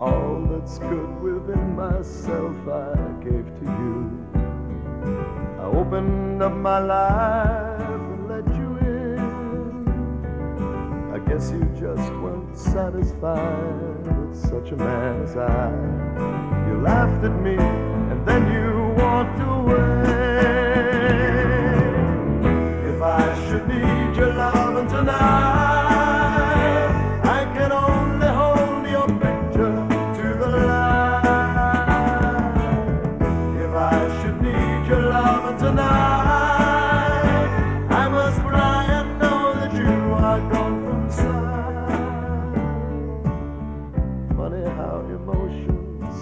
All that's good within myself I gave to you. I opened up my life and let you in. I guess you just weren't satisfied with such a man as I. You laughed at me and then you walked away.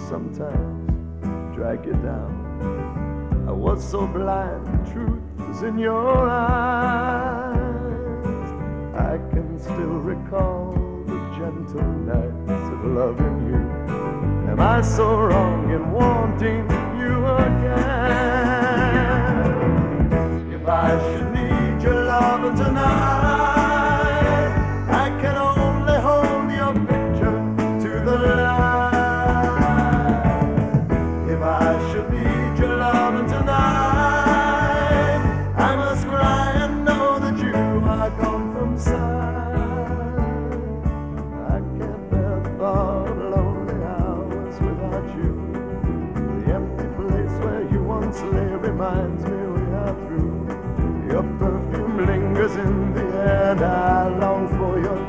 Sometimes drag you down. I was so blind, the truth was in your eyes. I can still recall the gentle nights of loving you. Am I so wrong in wanting again? If I should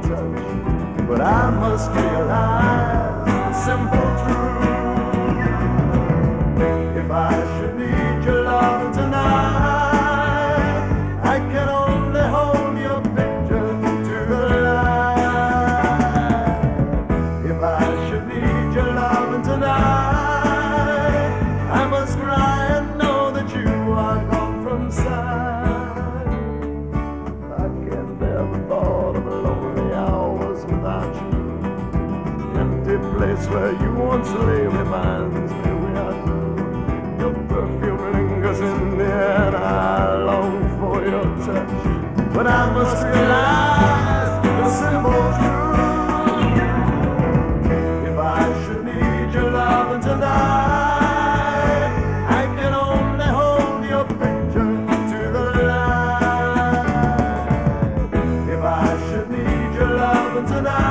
touch. But I must realize the simple truth. If I should need your love tonight, I can only where you once lay reminds me we through. Your perfume lingers in the air, and I long for your touch. But I must realize the simple truth. If I should need your love tonight, I